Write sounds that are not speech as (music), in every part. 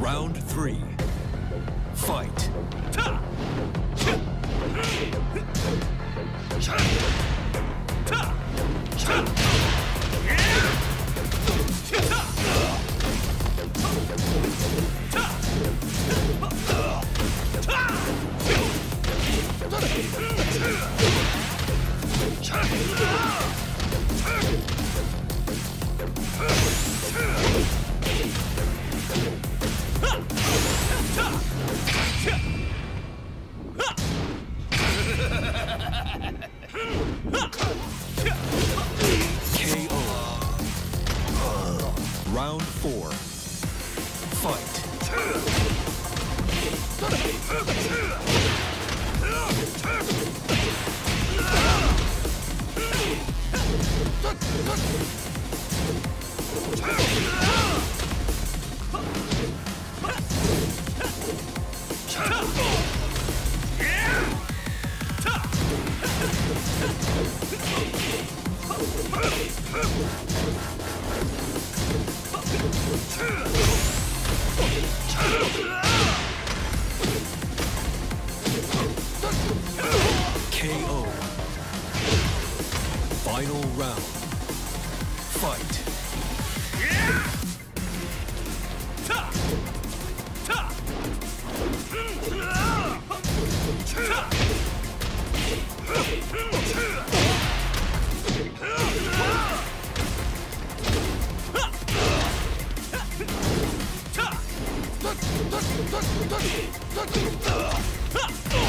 Round three. Fight. Round four. Fight. Fight. KO.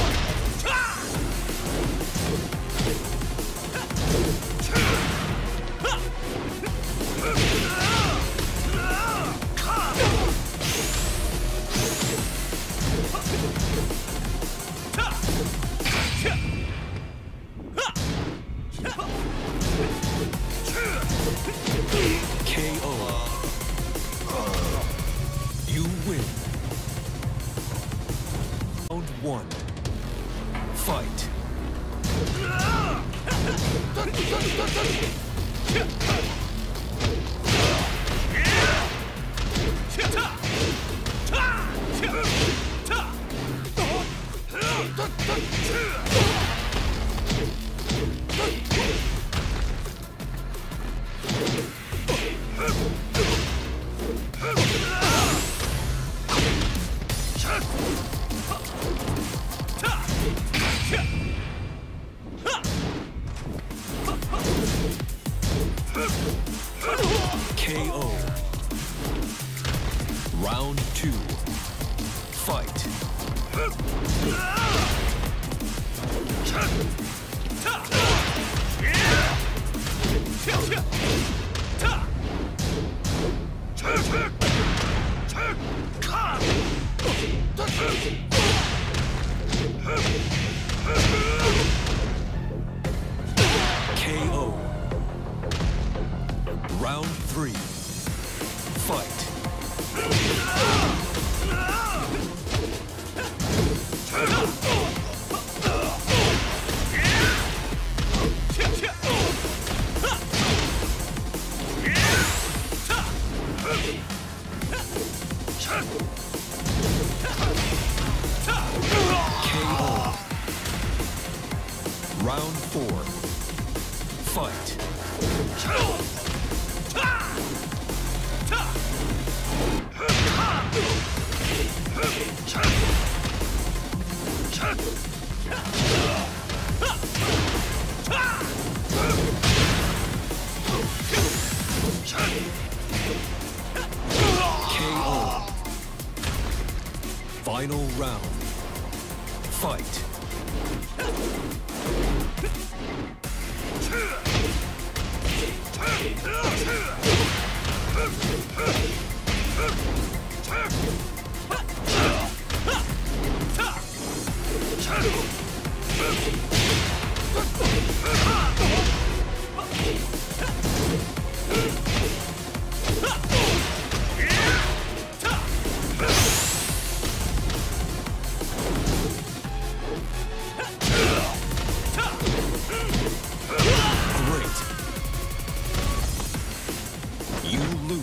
Final round. Fight. 으악!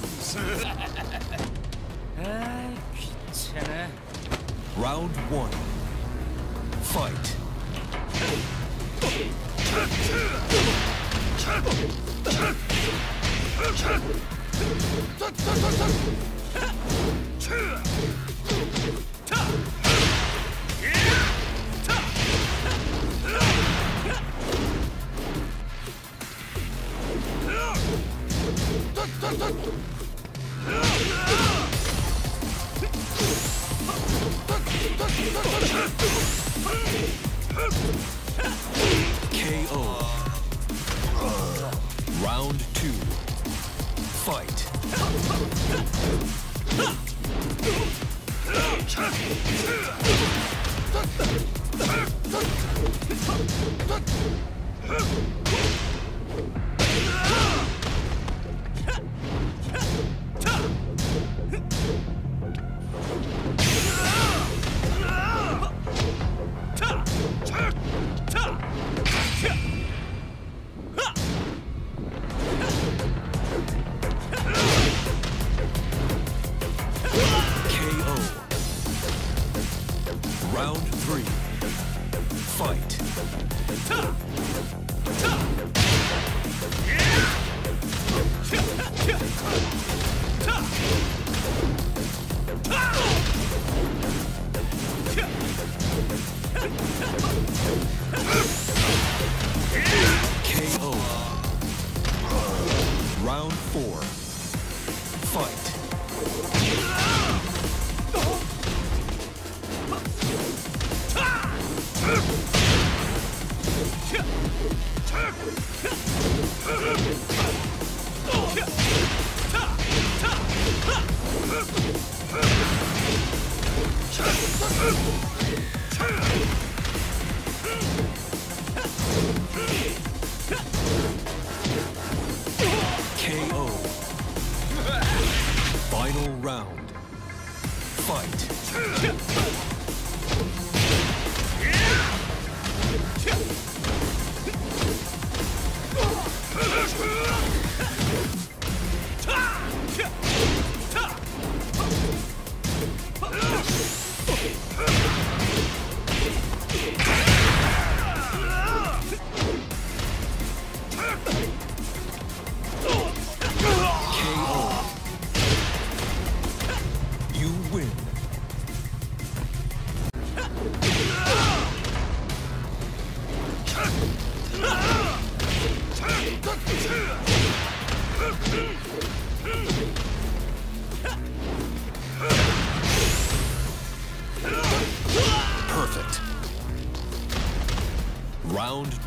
lose. (laughs) Round one. Fight. (laughs) Round two. Fight.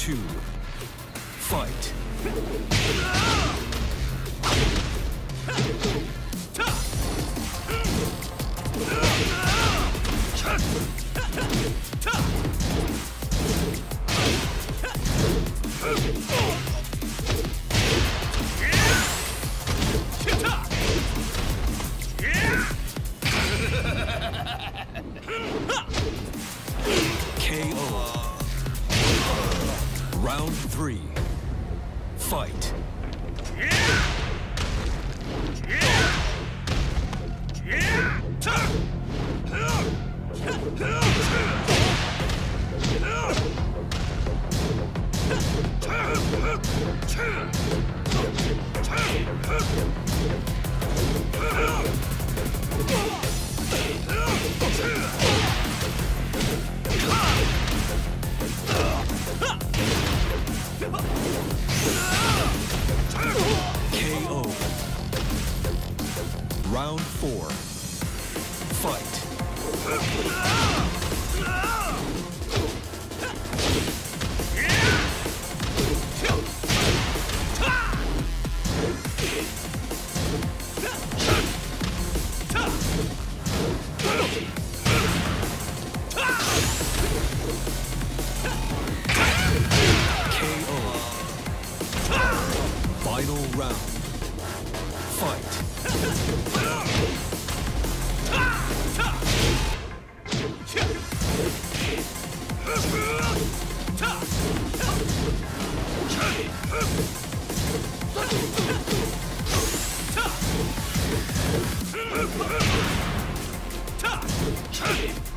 two, fight. K.O. Round four. Fight. Round. Fight. (laughs)